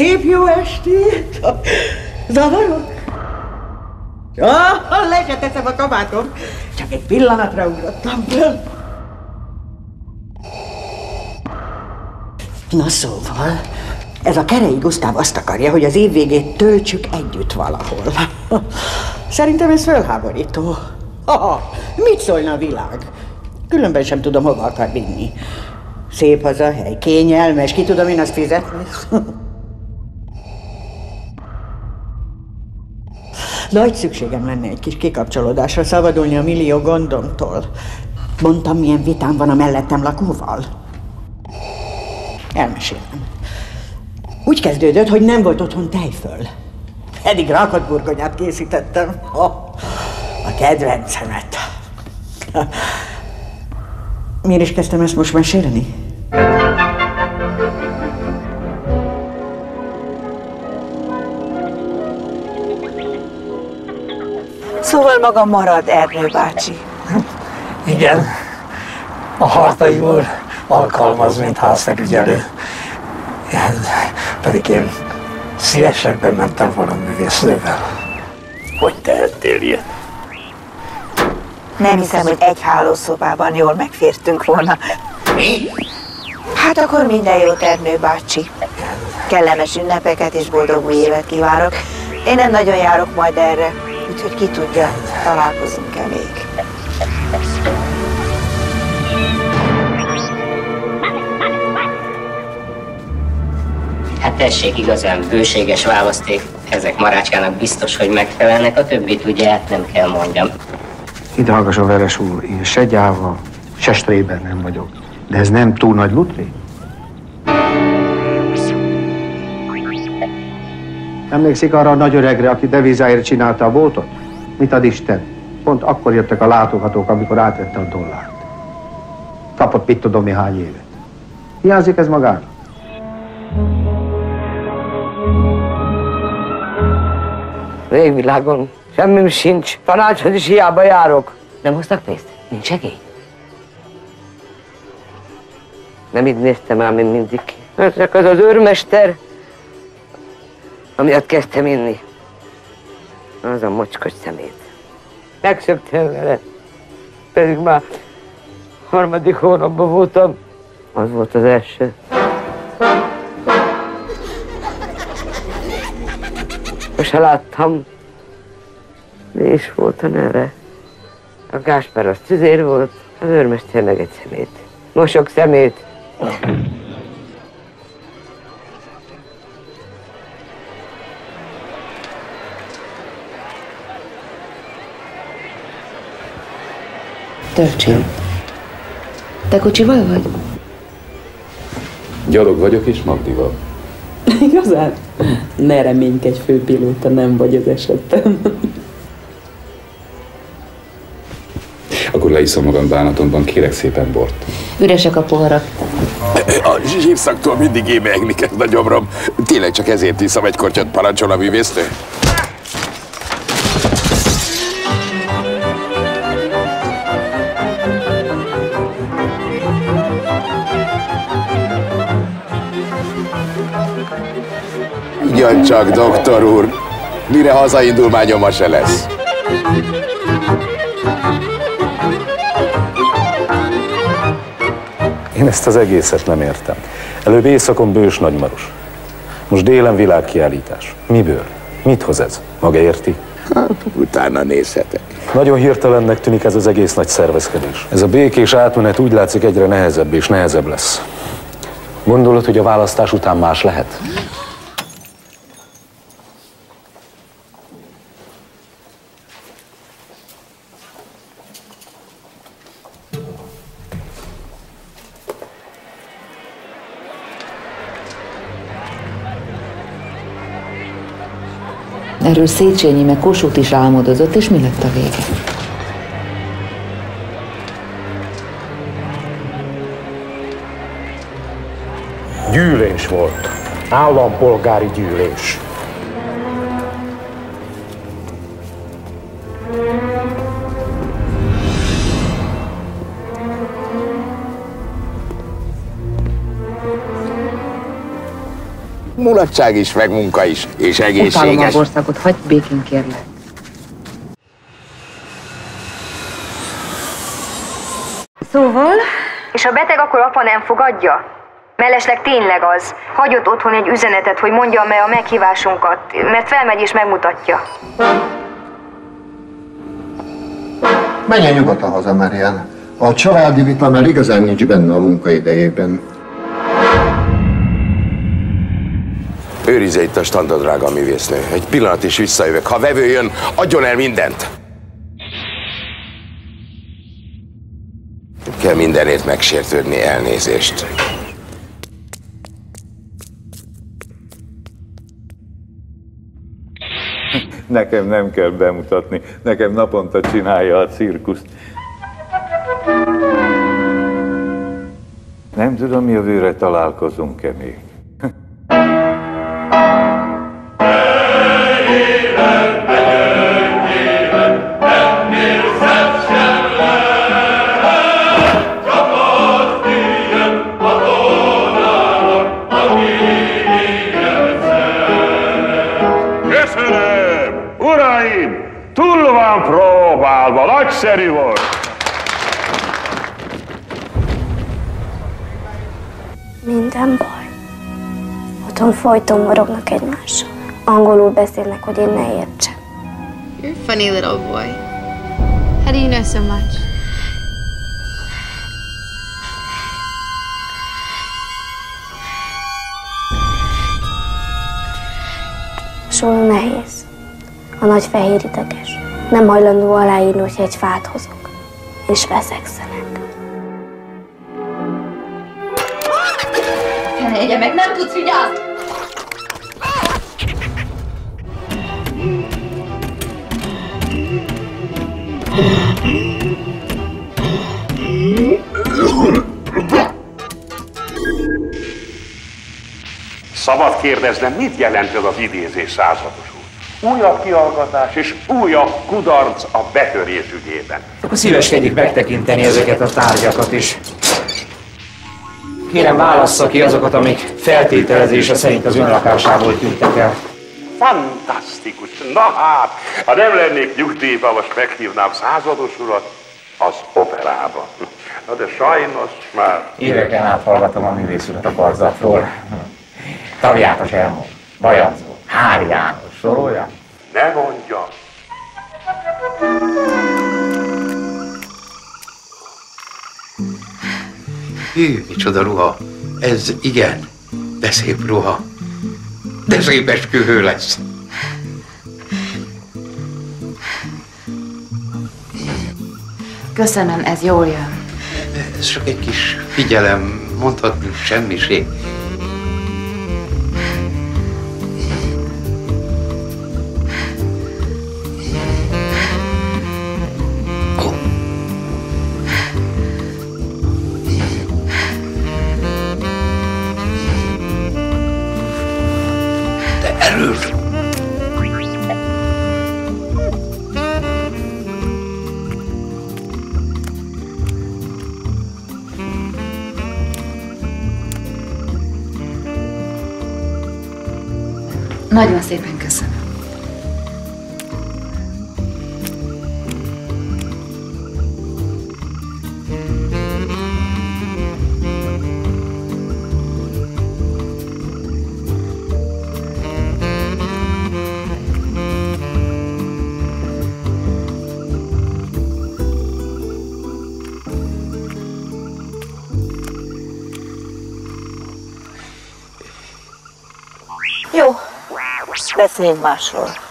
Szép jó estét! Zavarok? Ah, le se teszem a kabátom. Csak egy pillanatra ugrottam föl. Na szóval, ez a Kerei Gusztáv azt akarja, hogy az év végét töltsük együtt valahol. Szerintem ez fölháborító. Ha, mit szólna a világ? Különben sem tudom, hova akar vinni. Szép az a hely, kényelmes, ki tudom én azt fizetni. Nagy szükségem lenne egy kis kikapcsolódásra, szabadulni a millió gondomtól. Mondtam, milyen vitám van a mellettem lakóval? Elmesélem. Úgy kezdődött, hogy nem volt otthon tejföl. Pedig rakott burgonyát készítettem. Oh, a kedvencemet. Miért is kezdtem ezt most mesélni? Szóval maga marad Ernő bácsi. Igen, a Hartai úr alkalmaz, mint házfelügyelő. Pedig én szívesebben mentem volna művésznővel. Hogy tehettél ilyet? Nem hiszem, hogy egy hálószobában jól megfértünk volna. Hát akkor minden jót, Ernő bácsi. Kellemes ünnepeket és boldog új évet kívánok. Én nem nagyon járok majd erre, úgyhogy ki tudja, találkozunk-e még. Hát tessék, igazán bőséges választék. Ezek Marácskának biztos, hogy megfelelnek, a többit ugye hát nem kell mondjam. Ide hallgasson, Veres úr, én se gyáva, se strében nem vagyok. De ez nem túl nagy lutri? Emlékszik arra a nagy öregre, aki devizáért csinálta a boltot? Mit ad Isten? Pont akkor jöttek a látogatók, amikor átvette a dollárt. Kapott mit tudom mi hány évet. Hiányzik ez magának? Végvilágon semmim sincs. Tanácshoz is hiába járok. Nem hoztak pénzt? Nincs segély? Nem így néztem rá, mint mindig. Ez csak az az őrmester, amiatt kezdtem inni. Az a mocskos szemét. Megszöktem vele. Pedig már harmadik hónapban voltam. Az volt az első. Most láttam, mi is volt a neve. A Gáspár az tüzér volt, az őrmester meg egy szemét. Mosok szemét. Törcsél. Te kocsival vagy? Gyalog vagyok és Magdival. Igazán? Ne reménykedj, főpilóta nem vagy az esetem. Akkor leiszom magam bánatomban, kérek szépen bort. Üresek a poharak. A zsírszaktól mindig émegni kezd a gyomrom. Tényleg csak ezért iszom egy kortyot, parancsol a művésznő? Ugyancsak, doktor úr. Mire hazaindul, már nyoma se lesz. Én ezt az egészet nem értem. Előbb éjszakon bős nagymaros. Most délen világkiállítás. Miből? Mit hoz ez? Maga érti? Utána nézhetek. Nagyon hirtelennek tűnik ez az egész nagy szervezkedés. Ez a békés átmenet úgy látszik egyre nehezebb és nehezebb lesz. Gondolod, hogy a választás után más lehet? Erről Széchenyi meg Kossuth is álmodozott, és mi lett a vége? Gyűlés volt. Állampolgári gyűlés. Mulatság is, meg munka is, és Utálom egészséges. a országot, hagyd békén kérlek. Szóval? És a beteg akkor apa nem fogadja? Mellesleg tényleg az. Hagyott otthon egy üzenetet, hogy mondja meg a meghívásunkat, mert felmegy és megmutatja. Menjen nyugodtan haza, Marian. A családi vita már igazán nincs benne a munkaidejében. Őrizze itt a standard, drága művésznő. Egy pillanat is visszajövök. Ha vevő jön, adjon el mindent. Kell mindenért megsértődni elnézést. Nekem nem kell bemutatni, nekem naponta csinálja a cirkuszt. Nem tudom, jövőre találkozunk-e még. Nagyszerű volt! Minden baj. Otthon folyton morognak egymással. Angolul beszélnek, hogy én ne értsem. You're a funny little boy. How do you know so much? Sól nehéz. A nagy fehér ideges. Nem hajlandó aláírni, hogy egy fát hozok. És veszekszenek. Kenegye meg, nem tudsz vigyázni! Szabad kérdeznem, mit jelent ez az idézés százados úr? Újabb kihallgatás és újabb kudarc a betörés ügyében. Akkor szíveskedjék megtekinteni ezeket a tárgyakat is. Kérem válassza ki azokat, amik feltételezése szerint az ön lakásából tűntek el. Fantasztikus! Na hát, ha nem lennék nyugdíjba, most meghívnám százados urat az operába. Na de sajnos már... Éveken át hallgatom a művész urat a barzatról. Tagjátos elmond, Bajazó, Hári János, sorolja. Ne mondja! Hű, micsoda ruha. Ez igen, de szép ruha. De szép esküvő lesz. Köszönöm, ez jól jön. Ez csak egy kis figyelem, mondhatni semmiség. Nagyon szépen köszönöm. Beszéljünk másról.